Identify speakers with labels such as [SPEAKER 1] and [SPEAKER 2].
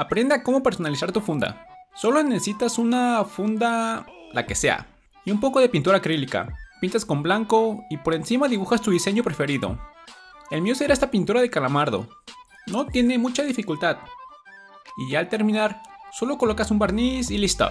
[SPEAKER 1] Aprenda cómo personalizar tu funda. Solo necesitas una funda, la que sea, y un poco de pintura acrílica. Pintas con blanco y por encima dibujas tu diseño preferido. El mío será esta pintura de calamardo. No tiene mucha dificultad. Y al terminar, solo colocas un barniz y listo.